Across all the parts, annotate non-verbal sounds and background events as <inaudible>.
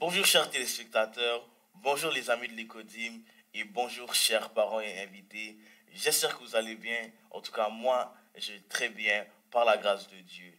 Bonjour chers téléspectateurs, bonjour les amis de l'Écodim et bonjour chers parents et invités. J'espère que vous allez bien. En tout cas, moi, je vais très bien par la grâce de Dieu.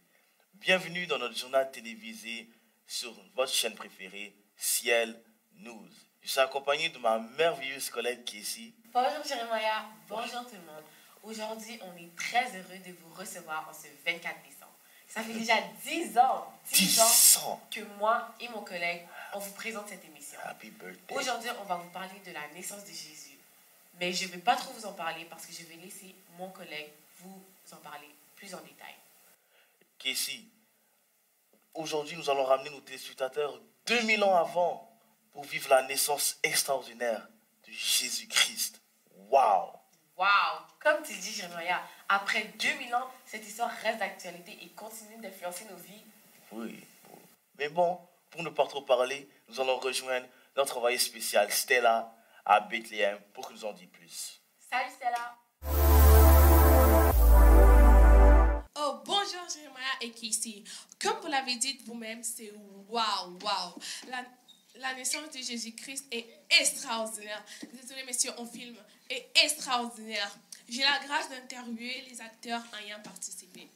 Bienvenue dans notre journal télévisé sur votre chaîne préférée, Ciel News. Je suis accompagné de ma merveilleuse collègue Casey. Bonjour Jérémia, bonjour tout le monde. Aujourd'hui, on est très heureux de vous recevoir en ce 24 décembre. Ça fait déjà 10 ans, 10, ans que moi et mon collègue, on vous présente cette émission. Happy birthday. Aujourd'hui, on va vous parler de la naissance de Jésus. Mais je ne vais pas trop vous en parler parce que je vais laisser mon collègue vous en parler plus en détail. Casey, aujourd'hui, nous allons ramener nos téléspectateurs 2000 ans avant pour vivre la naissance extraordinaire de Jésus-Christ. Waouh! Waouh! Comme tu dis, Jérémia, après 2000 ans, cette histoire reste d'actualité et continue d'influencer nos vies. Oui. Mais bon, pour ne pas trop parler, nous allons rejoindre notre envoyé spécial Stella à Bethléem pour que nous en dise plus. Salut Stella! Oh, bonjour Jérémia et Casey. Comme vous l'avez dit vous-même, c'est waouh, waouh. La, la naissance de Jésus-Christ est extraordinaire. Désolé, messieurs, on filme. Est extraordinaire. J'ai la grâce d'interviewer les acteurs ayant participé.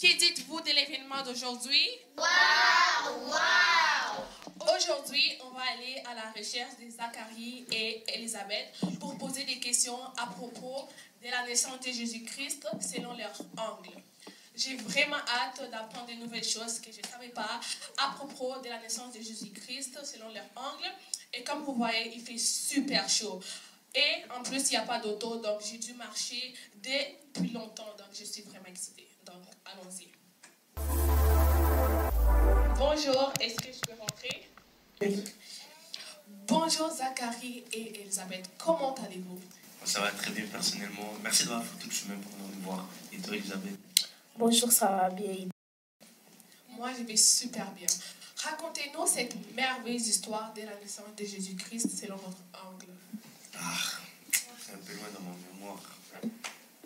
Que dites-vous de l'événement d'aujourd'hui? Waouh, waouh. Aujourd'hui, on va aller à la recherche de Zacharie et Elisabeth pour poser des questions à propos de la naissance de Jésus-Christ selon leur angle. J'ai vraiment hâte d'apprendre de nouvelles choses que je ne savais pas à propos de la naissance de Jésus-Christ selon leur angle. Et comme vous voyez, il fait super chaud. Et en plus, il n'y a pas d'auto, donc j'ai dû marcher depuis longtemps. Donc je suis vraiment excitée. Donc allons-y. Bonjour, est-ce que je peux rentrer? Bonjour Zacharie et Elisabeth, comment allez-vous? Ça va très bien personnellement. Merci d'avoir fait tout le chemin pour nous voir. Et toi, Elisabeth? Bonjour, ça va bien? Moi, je vais super bien. Racontez-nous cette merveilleuse histoire de la naissance de Jésus-Christ selon votre angle. Ah, c'est un peu loin dans mon mémoire.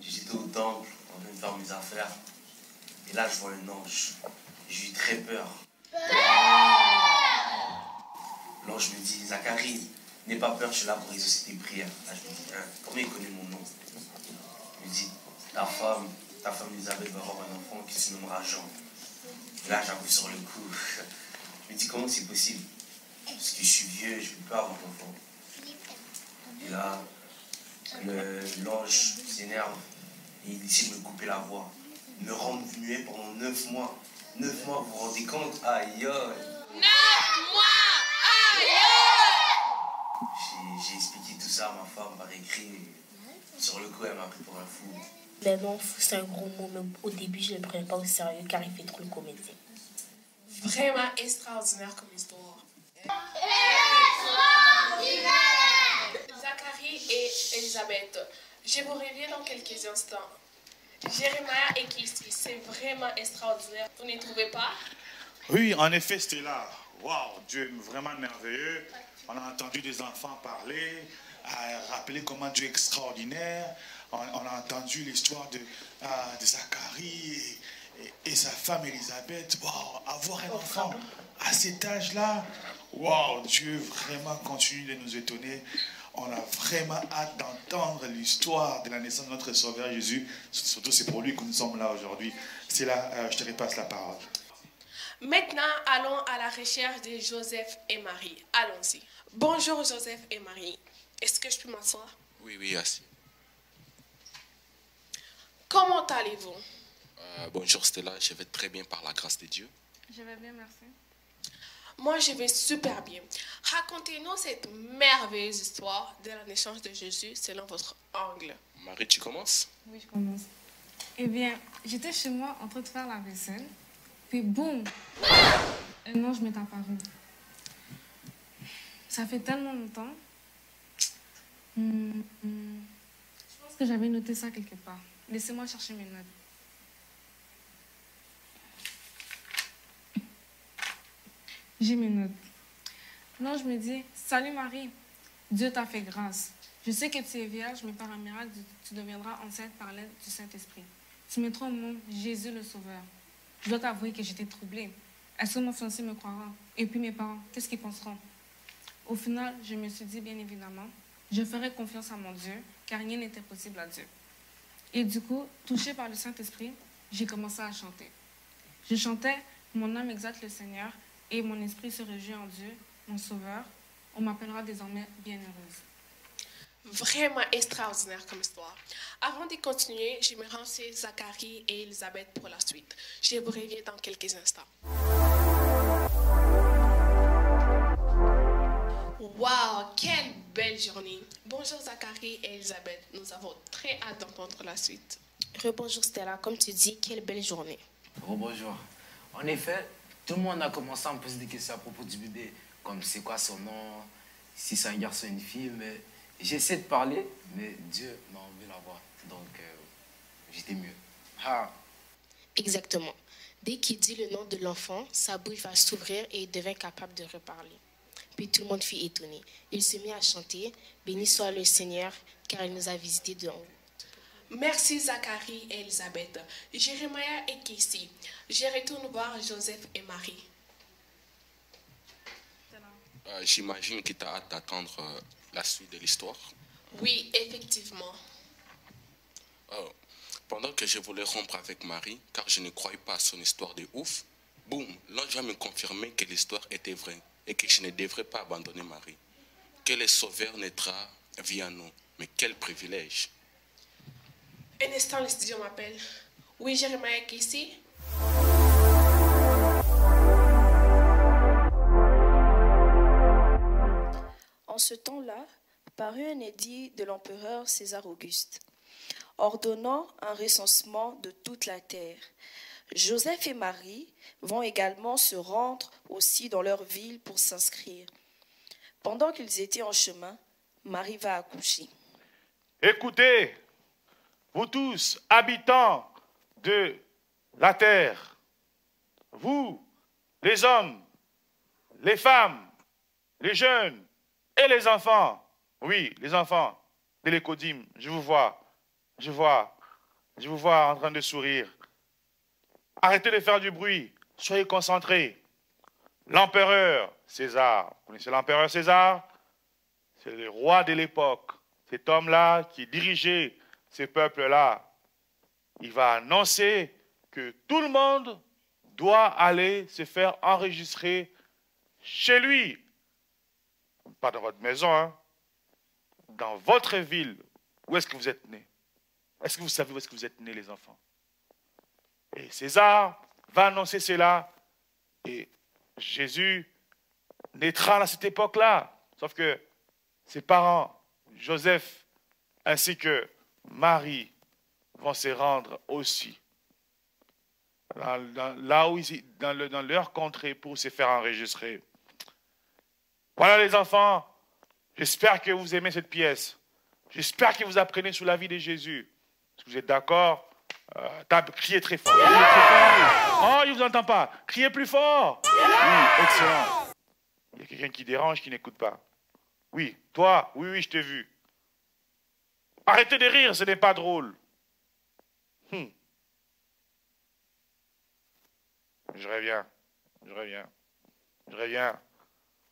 J'étais au temple en train de faire mes affaires. Et là, je vois un ange. J'ai eu très peur. L'ange me dit, Zacharie, n'aie pas peur, je suis là pour exaucer tes prières. Là, je me dis, hein, comment il connaît mon nom? Il me dit, ta femme, ta femme Elisabeth va avoir un enfant qui se nommera Jean. Là, j'avoue sur le coup. Je me dis, comment c'est possible? Parce que je suis vieux, je ne peux pas avoir d'enfant. Et là, l'ange s'énerve et il décide de me couper la voix. Me rendre muet pendant neuf mois. Neuf mois, vous vous rendez compte? Aïe, aïe. J'ai- J'ai expliqué tout ça à ma femme par écrit. Sur le coup, elle m'a pris pour un fou. Mais non, fou, c'est un gros mot. Mais au début, je ne le prenais pas au sérieux car il fait trop le comédien. Vraiment extraordinaire comme histoire. Zacharie et Elisabeth, je vous reviens dans quelques instants. Jérémia et Kisti, c'est vraiment extraordinaire. Vous ne trouvez pas? Oui, en effet, c'était là. Waouh, Dieu est vraiment merveilleux. On a entendu des enfants parler, à rappeler comment Dieu est extraordinaire. On, on a entendu l'histoire de, de Zacharie et, et- et sa femme Elisabeth. Waouh, avoir un enfant à cet âge-là. Waouh, Dieu vraiment continue de nous étonner. On a vraiment hâte d'entendre l'histoire de la naissance de notre Sauveur Jésus. Surtout, c'est pour lui que nous sommes là aujourd'hui. C'est là, euh, je te repasse la parole. Maintenant, allons à la recherche de Joseph et Marie. Allons-y. Bonjour Joseph et Marie. Est-ce que je peux m'asseoir? Oui, oui, assis. Comment allez-vous? Euh, bonjour Stella, je vais très bien par la grâce de Dieu. Je vais bien, merci. Moi, je vais super bien. Racontez-nous cette merveilleuse histoire de la naissance de Jésus selon votre angle. Marie, tu commences? Oui, je commence. Eh bien, j'étais chez moi en train de faire la vaisselle. Puis boum Un ange m'est apparu. Ça fait tellement longtemps. Hmm, hmm. Je pense que j'avais noté ça quelque part. Laissez-moi chercher mes notes. J'ai mes notes. L'ange me dit, Salut Marie, Dieu t'a fait grâce. Je sais que tu es vierge, mais par un miracle, tu deviendras enceinte par l'aide du Saint-Esprit. Tu mettras au monde Jésus le Sauveur. Je dois t'avouer que j'étais troublée. Est-ce que mon fiancé me croira? Et puis mes parents, qu'est-ce qu'ils penseront? Au final, je me suis dit, bien évidemment, je ferai confiance à mon Dieu, car rien n'était possible à Dieu. Et du coup, touchée par le Saint-Esprit, j'ai commencé à chanter. Je chantais Mon âme exalte le Seigneur et mon esprit se réjouit en Dieu, mon Sauveur. On m'appellera désormais bienheureuse. Vraiment extraordinaire comme histoire. Avant de continuer, me renseigne Zacharie et Elisabeth pour la suite. Je vous reviens dans quelques instants. Wow, quelle belle journée. Bonjour Zacharie et Elisabeth. Nous avons très hâte d'entendre la suite. Rebonjour Stella, comme tu dis, quelle belle journée. Rebonjour. En effet, tout le monde a commencé à me poser des questions à propos du bébé, comme c'est quoi son nom, si c'est un garçon ou une fille, mais J'essaie de parler, mais Dieu m'a enlevé la voix. Donc, euh, j'étais mieux. Ah. Exactement. Dès qu'il dit le nom de l'enfant, sa bouche va s'ouvrir et il devient capable de reparler. Puis tout le monde fut étonné. Il se mit à chanter Béni soit le Seigneur, car il nous a visités de haut. Merci Zacharie et Elisabeth. Jérémia est ici. Je retourne voir Joseph et Marie. Euh, j'imagine qu'il t'a hâte d'attendre euh, la suite de l'histoire Oui, effectivement. Oh, pendant que je voulais rompre avec Marie, car je ne croyais pas à son histoire de ouf, boum, l'ange va me confirmer que l'histoire était vraie et que je ne devrais pas abandonner Marie. Que le Sauveur naîtra via nous. Mais quel privilège. Un instant, le studio m'appelle. Oui, Jérémie est ici. En ce temps-là, parut un édit de l'empereur César Auguste, ordonnant un recensement de toute la terre. Joseph et Marie vont également se rendre aussi dans leur ville pour s'inscrire. Pendant qu'ils étaient en chemin, Marie va accoucher. Écoutez, vous tous, habitants de la terre, vous, les hommes, les femmes, les jeunes, et les enfants, oui, les enfants de l'écodime, je vous vois, je vois, je vous vois en train de sourire. Arrêtez de faire du bruit, soyez concentrés. L'empereur César, vous connaissez l'empereur César? C'est le roi de l'époque. Cet homme-là qui dirigeait ces peuples-là, il va annoncer que tout le monde doit aller se faire enregistrer chez lui, pas dans votre maison, hein, dans votre ville, où est-ce que vous êtes nés? Est-ce que vous savez où est-ce que vous êtes nés, les enfants? Et César va annoncer cela, et Jésus naîtra à cette époque-là. Sauf que ses parents, Joseph ainsi que Marie, vont se rendre aussi là où ils, dans, dans leur contrée pour se faire enregistrer. Voilà les enfants, j'espère que vous aimez cette pièce. J'espère que vous apprenez sur la vie de Jésus. Si vous êtes d'accord, euh, criez très fort. Oh, ne vous entends pas. Criez plus fort. Oui, excellent. Il y a quelqu'un qui dérange, qui n'écoute pas. Oui, toi, oui, oui, je t'ai vu. Arrêtez de rire, ce n'est pas drôle. Hmm. Je reviens, je reviens, je reviens.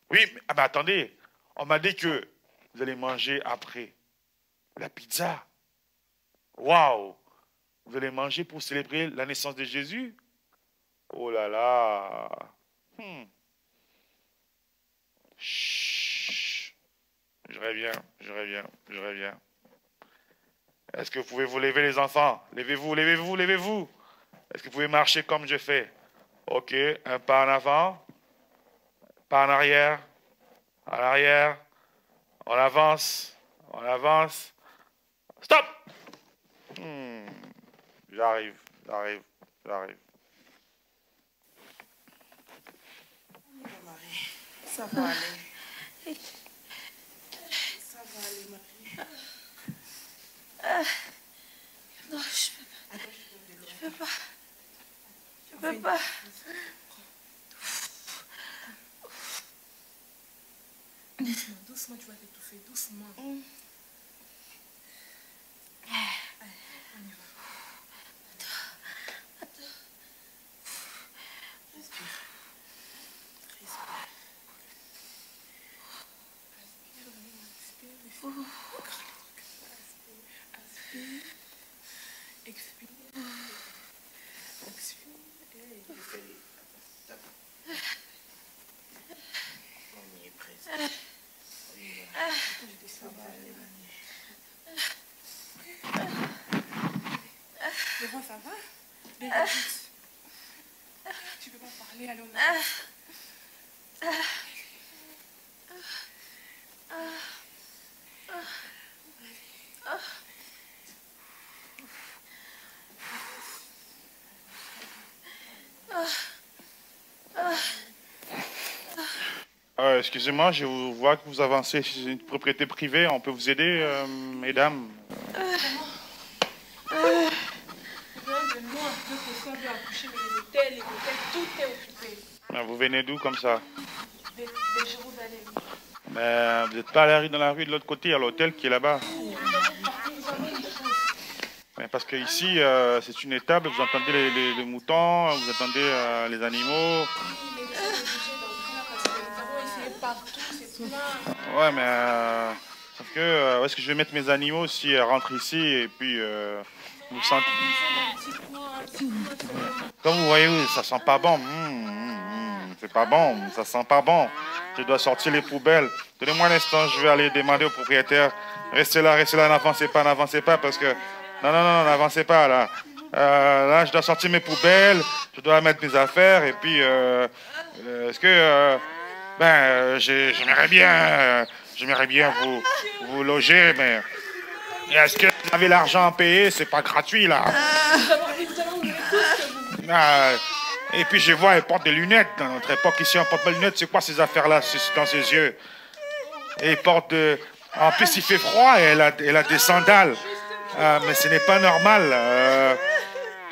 Oui, mais, ah, attendez, on m'a dit que vous allez manger après la pizza. Waouh Vous allez manger pour célébrer la naissance de Jésus? Oh là là hmm. Je reviens, je reviens, je reviens. Est-ce que vous pouvez vous lever les enfants? Levez-vous, levez-vous, levez-vous. Est-ce que vous pouvez marcher comme je fais? Ok, un pas en avant, pas en arrière, en arrière, on avance, on avance. Stop. J'arrive, j'arrive, j'arrive. Ça va aller. Ça va aller, Marie. Ah. Non, je peux pas. Je peux pas. Je peux pas. Doucement, doucement, tu vas t'étouffer, doucement. Mm. ça va Tu peux pas parler, allons Euh, Excusez-moi, je vois que vous avancez sur une propriété privée. On peut vous aider, euh, mesdames? Vous venez d'où comme ça? Mais vous n'êtes pas allé dans la rue de l'autre côté, à l'hôtel qui est là-bas Mais Parce que ici, euh, c'est une étable, vous entendez les, moutons, vous entendez euh, les animaux. Ouais, mais euh, sauf que où est-ce que je vais mettre mes animaux si elles rentrent ici et puis sentez. Comme vous voyez, ça sent pas bon. Hum, hum, hum, c'est pas bon, ça sent pas bon. Je dois sortir les poubelles. Donnez-moi un instant, je vais aller demander au propriétaire. Restez là, restez là, n'avancez pas, n'avancez pas parce que. Non, non, non, n'avancez pas là. Euh, là, je dois sortir mes poubelles, je dois mettre mes affaires et puis. Euh, euh, est-ce que. Ben, j'aimerais bien. j'aimerais bien vous, vous loger, mais. Est-ce que vous avez l'argent à payer? C'est pas gratuit là. Ah, et puis je vois, elle porte des lunettes. Dans notre époque, ici, on porte pas de lunettes. C'est quoi ces affaires-là dans ses yeux? Et porte de... En plus, il fait froid et elle a, elle a des sandales. Ah, mais ce n'est pas normal. Euh,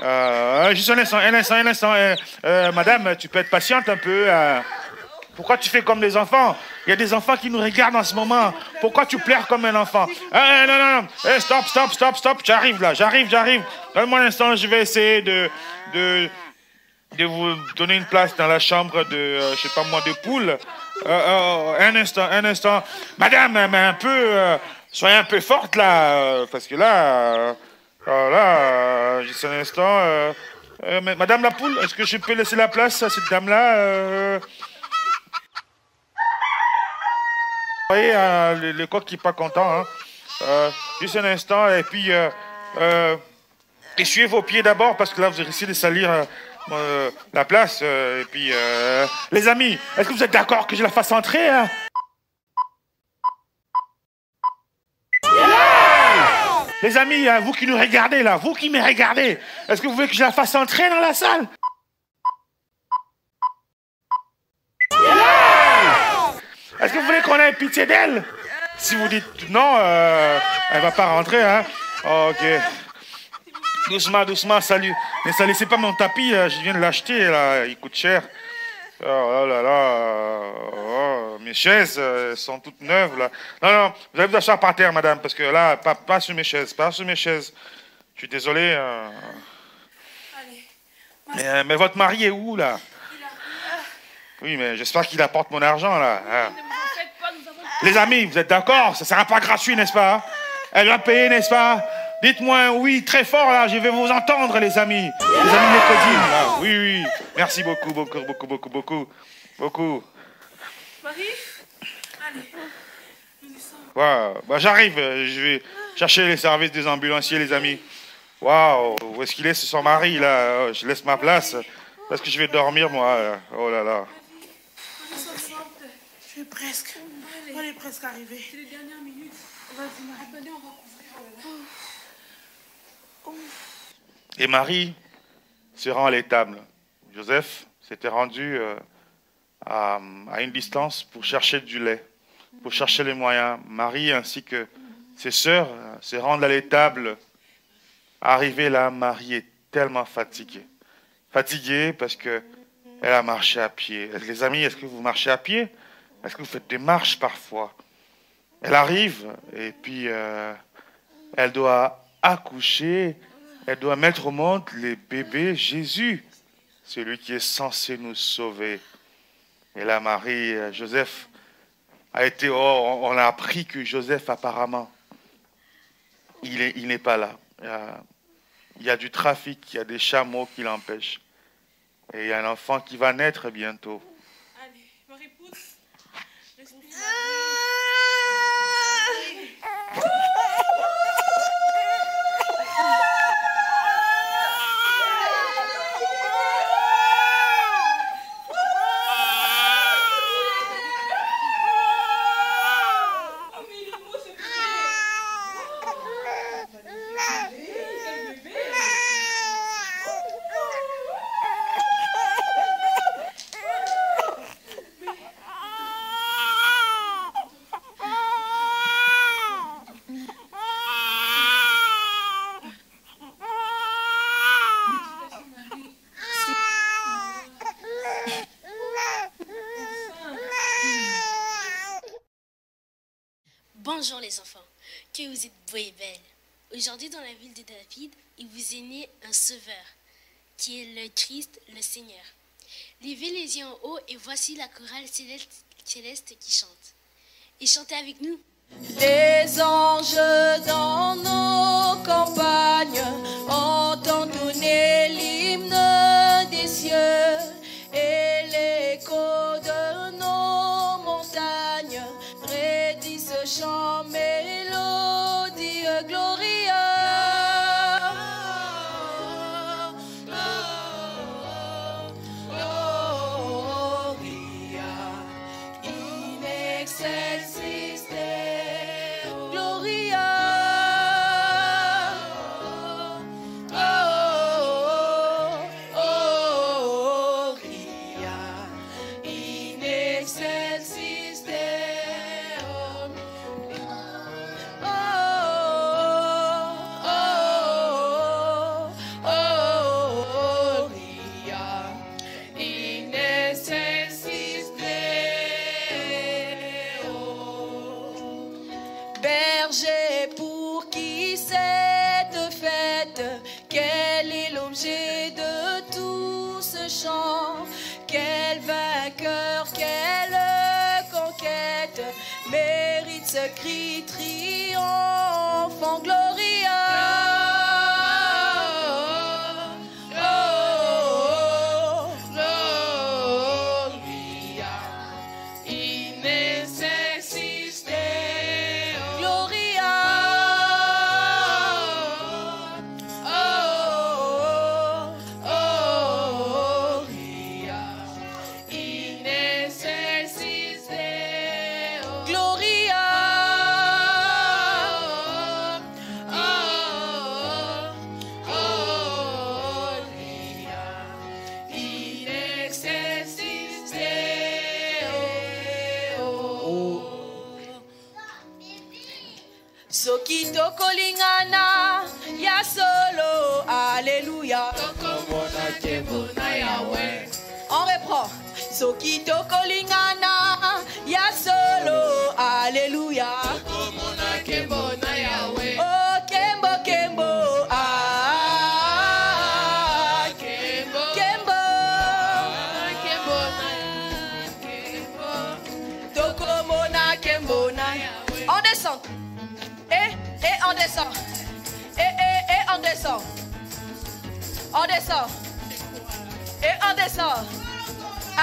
euh, juste un instant, un instant, un instant. Euh, madame, tu peux être patiente un peu. Pourquoi tu fais comme les enfants? Il y a des enfants qui nous regardent en ce moment. Pourquoi tu pleures comme un enfant? Non, non, non. Hey, stop, stop, stop, stop. J'arrive là, j'arrive, j'arrive. Donne-moi un instant, je vais essayer de, de, de vous donner une place dans la chambre de, euh, je sais pas moi, de poule. Euh, euh, un instant, un instant. Madame, mais un peu, soyez un peu forte là, parce que là, là, juste un instant. Madame la poule, est-ce que je peux laisser la place à cette dame-là Vous voyez, le, le, coq qui n'est pas content. Hein. juste un instant, et puis essuyez vos pieds d'abord, parce que là, vous risquez de salir euh, la place. Euh, et puis, euh, les amis, est-ce que vous êtes d'accord que je la fasse entrer hein? Les amis, hein, vous qui nous regardez là, vous qui me regardez, est-ce que vous voulez que je la fasse entrer dans la salle Est-ce que vous voulez qu'on ait pitié d'elle Si vous dites non, elle va pas rentrer, hein Ok. Doucement, doucement, salut. Mais ça laissez pas mon tapis, je viens de l'acheter, là, il coûte cher. Oh là là, oh, mes chaises elles sont toutes neuves là. Non, non, vous allez vous asseoir par terre, madame, parce que là, pas, pas sur mes chaises, pas sur mes chaises. Je suis désolé. Euh. Mais, mais, votre mari est où là? Oui, mais j'espère qu'il apporte mon argent là. Hein. Les amis, vous êtes d'accord? Ça sera pas gratuit, n'est-ce pas? Elle va payer, n'est-ce pas? Dites-moi oui très fort là, je vais vous entendre les amis. Les amis Nicodime là. Oui, oui. Merci beaucoup, beaucoup, beaucoup, beaucoup, beaucoup. Beaucoup. Marie? Allez. Wow. Bah, J'arrive, je vais chercher les services des ambulanciers, les amis. Waouh, où est-ce qu'il est, c'est son mari là? Je laisse ma place parce que je vais dormir moi. Oh là là. Je suis presque. Est presque arrivé. C'est les dernières minutes. Vas-y, Marie. on va couvrir. Et Marie se rend à l'étable. Joseph s'était rendu euh, à, une distance pour chercher du lait, pour chercher les moyens. Marie ainsi que ses sœurs euh, se rendent à l'étable. Arrivée là, Marie est tellement fatiguée. Fatiguée parce que elle a marché à pied. Les amis, est-ce que vous marchez à pied? Est-ce que vous faites des marches parfois? Elle arrive et puis euh, elle doit accoucher, elle doit mettre au monde les bébés Jésus, celui qui est censé nous sauver. Et là, Marie, euh, Joseph a été, oh, on a appris que Joseph apparemment, il n'est pas là. Il y, a, du trafic, il y a des chameaux qui l'empêchent. Et il y a un enfant qui va naître bientôt. Uh. <laughs> Aujourd'hui, dans la ville de David, il vous est né un sauveur, qui est le Christ, le Seigneur. Levez les yeux en haut et voici la chorale céleste, céleste qui chante. Et chantez avec nous. Les anges dans nos campagnes entendent donner l'hymne des cieux cri tokolingana ya solo alleluya tokomona te mpona yawe on reprend. Soki tokolingana ya solo descend On descend et on descend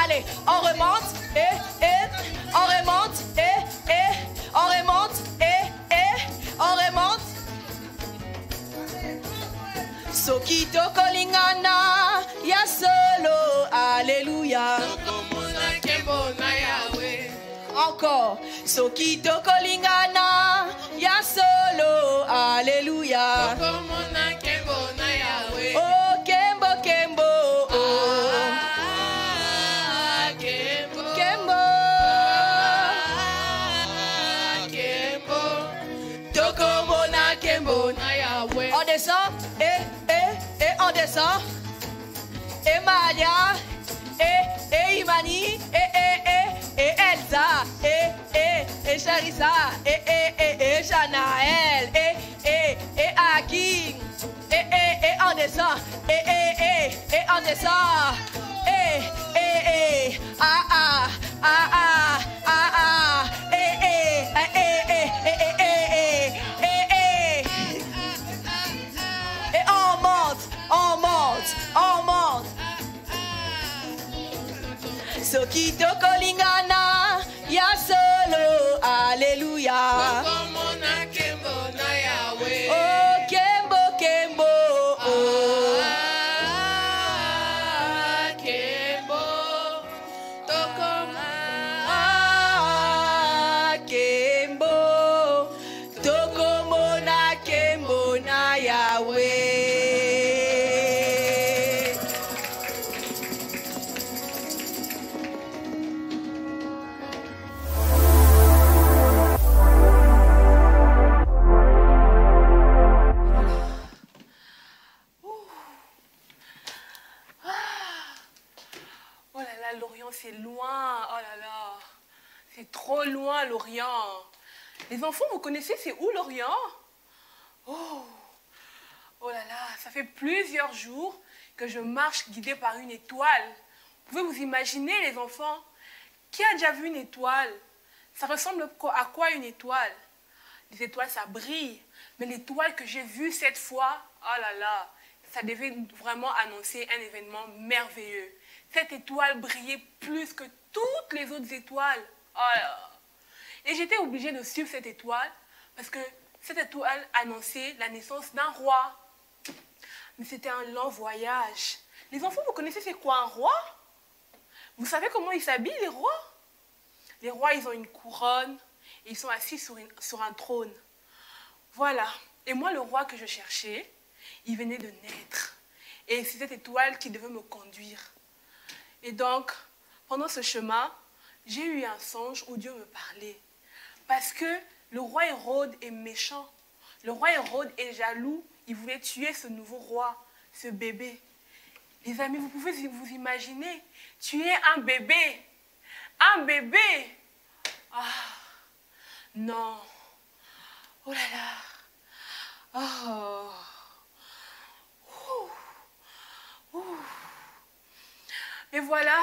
Allez, on remonte et, et, on remonte et, et, on remonte et, et, on remonte. Sokito kolingana ya solo, alléluia. Encore, Sokito kolingana ya solo, alléluia. Et Maria, et, et Imani, et, et, et, et Elsa. Clarissa, et, et, et, et Janaël, et, et, et Akin, et, et, et descend, et, et, et, et descend, et, et, et, ah, ah, ah, ah, ah, ah, l'Orient, c'est loin. Oh là là. C'est trop loin, l'Orient. Les enfants, vous connaissez, c'est où l'Orient? Oh. Oh là là, ça fait plusieurs jours que je marche guidée par une étoile. Vous pouvez vous imaginer, les enfants? Qui a déjà vu une étoile? Ça ressemble à quoi une étoile? Les étoiles, ça brille. Mais l'étoile que j'ai vue cette fois, oh là là, ça devait vraiment annoncer un événement merveilleux. Cette étoile brillait plus que toutes les autres étoiles. Oh. Et j'étais obligée de suivre cette étoile parce que cette étoile annonçait la naissance d'un roi. Mais c'était un long voyage. Les enfants, vous connaissez c'est quoi un roi? Vous savez comment ils s'habillent, les rois? Les rois, ils ont une couronne et ils sont assis sur un trône. Voilà. Et moi, le roi que je cherchais, il venait de naître. Et c'est cette étoile qui devait me conduire. Et donc, pendant ce chemin, j'ai eu un songe où Dieu me parlait. Parce que le roi Hérode est méchant. Le roi Hérode est jaloux. Il voulait tuer ce nouveau roi, ce bébé. Les amis, vous pouvez vous imaginer, tuer un bébé. Un bébé. Ah, non. Oh là là. Oh. Et voilà,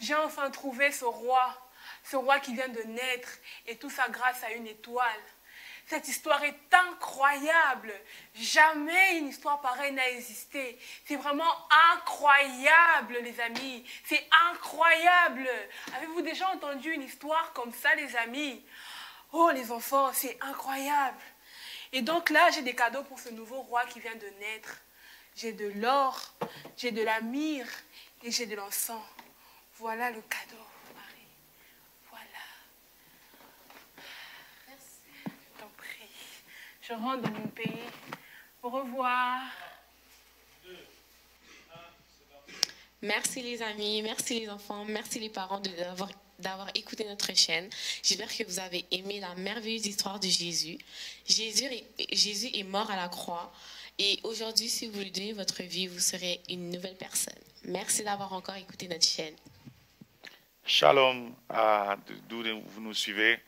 j'ai enfin trouvé ce roi, ce roi qui vient de naître, et tout ça grâce à une étoile. Cette histoire est incroyable. Jamais une histoire pareille n'a existé. C'est vraiment incroyable, les amis. C'est incroyable. Avez-vous déjà entendu une histoire comme ça, les amis? Oh, les enfants, c'est incroyable. Et donc là, j'ai des cadeaux pour ce nouveau roi qui vient de naître. J'ai de l'or, j'ai de la myrrhe et j'ai de l'encens. Voilà le cadeau, Marie. Voilà. Merci. Je t'en prie. Je rentre dans mon pays. Au revoir. Merci les amis, merci les enfants, merci les parents d'avoir d'avoir écouté notre chaîne. J'espère que vous avez aimé la merveilleuse histoire de Jésus. Jésus est, Jésus est mort à la croix et aujourd'hui, si vous lui donnez votre vie, vous serez une nouvelle personne. Merci d'avoir encore écouté notre chaîne. Shalom à d'où vous nous suivez.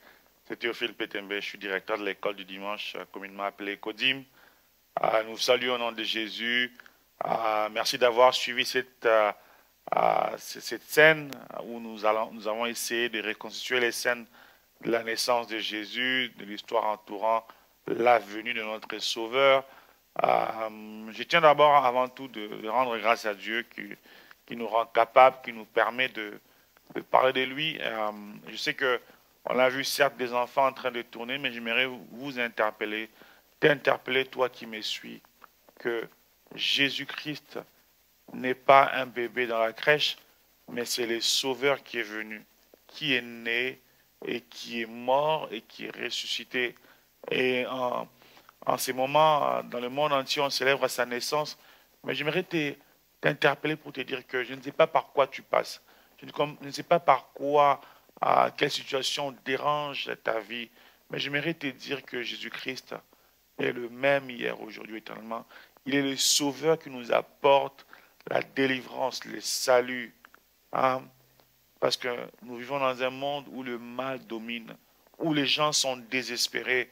C'est Théophile Petembe, je suis directeur de l'école du dimanche, euh, communément appelée Kodim. Euh, Nous vous saluons au nom de Jésus. Euh, Merci d'avoir suivi cette, euh, c- cette scène où nous, allons, nous avons essayé de reconstituer les scènes de la naissance de Jésus, de l'histoire entourant la venue de notre Sauveur. Euh, je tiens d'abord, avant tout, de, rendre grâce à Dieu qui, nous rend capables, qui nous permet de, parler de lui. Euh, je sais que on a vu certes des enfants en train de tourner, mais j'aimerais vous interpeller, t'interpeller toi qui me suis, que Jésus-Christ n'est pas un bébé dans la crèche, mais c'est le Sauveur qui est venu, qui est né et qui est mort et qui est ressuscité. Et en, en ces moments, dans le monde entier, on célèbre sa naissance. Mais j'aimerais te- t'interpeller pour te dire que je ne sais pas par quoi tu passes. Je ne, com- je ne sais pas par quoi, à quelle situation dérange ta vie. Mais j'aimerais te dire que Jésus-Christ est le même hier, aujourd'hui, éternellement. Il est le sauveur qui nous apporte la délivrance, le salut. Hein? Parce que nous vivons dans un monde où le mal domine, où les gens sont désespérés.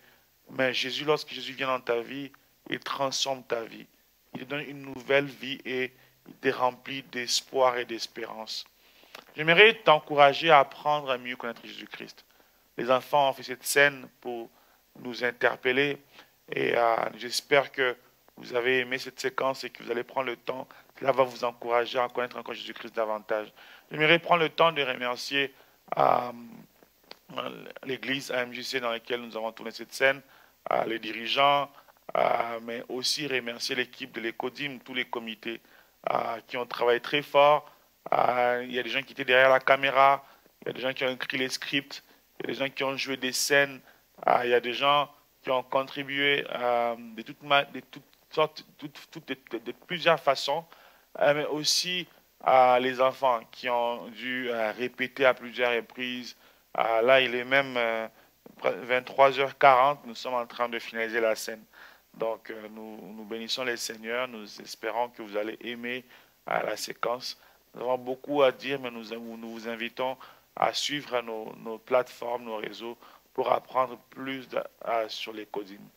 Mais Jésus, lorsque Jésus vient dans ta vie, il transforme ta vie. Il te donne une nouvelle vie et il te remplit d'espoir et d'espérance. J'aimerais t'encourager à apprendre à mieux connaître Jésus-Christ. Les enfants ont fait cette scène pour nous interpeller et euh, j'espère que vous avez aimé cette séquence et que vous allez prendre le temps. Cela va vous encourager à connaître encore Jésus-Christ davantage. J'aimerais prendre le temps de remercier euh, l'église AMJC dans laquelle nous avons tourné cette scène, euh, les dirigeants, mais aussi remercier l'équipe de l'ECODIM, tous les comités qui ont travaillé très fort. il y a des gens qui étaient derrière la caméra, il y a des gens qui ont écrit les scripts, il y a des gens qui ont joué des scènes, il y a des gens qui ont contribué de, toutes, de toutes sortes, de, plusieurs façons, euh, mais aussi à les enfants qui ont dû euh, répéter à plusieurs reprises. Là, il est même 23h40, euh, nous sommes en train de finaliser la scène. Donc, nous, nous bénissons les seigneurs, nous espérons que vous allez aimer la séquence. Nous avons beaucoup à dire, mais nous, vous invitons à suivre nos, nos plateformes, nos réseaux pour apprendre plus sur les codines.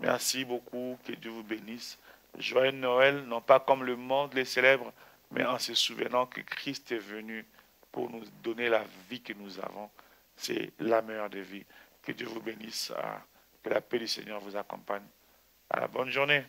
Merci beaucoup, que Dieu vous bénisse. Joyeux Noël, non pas comme le monde les célèbre, mais en se souvenant que Christ est venu pour nous donner la vie que nous avons. C'est la meilleure des vies. Que Dieu vous bénisse. Que la paix du Seigneur vous accompagne. À la bonne journée.